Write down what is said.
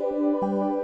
Música